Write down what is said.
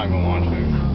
not even want to.